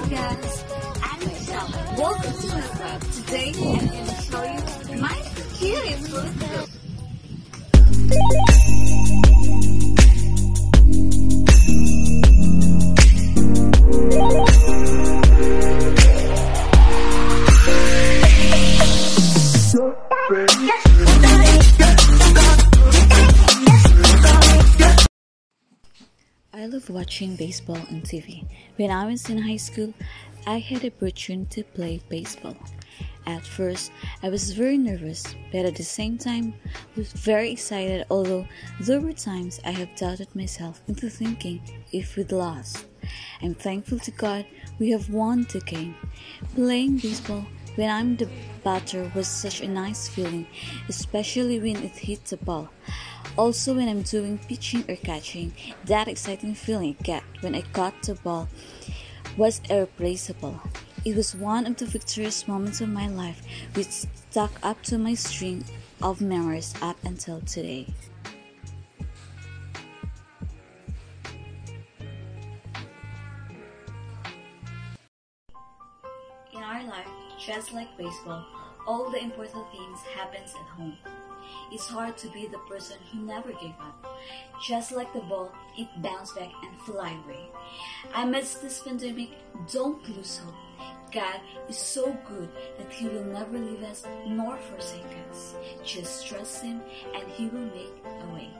guys, I'm Michelle. Welcome to my vlog. Today I'm going to show you my cutest little girl. I love watching baseball on TV. When I was in high school, I had the opportunity to play baseball. At first, I was very nervous, but at the same time, was very excited. Although there were times I have doubted myself into thinking if we'd lost. I'm thankful to God we have won the game. Playing baseball when I'm the batter was such a nice feeling, especially when it hits the ball. Also, when I'm doing pitching or catching, that exciting feeling I get when I caught the ball was irreplaceable. It was one of the victorious moments of my life which stuck up to my string of memories up until today. In our life, just like baseball, all the important things happens at home. It's hard to be the person who never gave up. Just like the ball, it bounced back and fly away. Amidst this pandemic, don't lose hope. God is so good that He will never leave us nor forsake us. Just trust Him and He will make a way.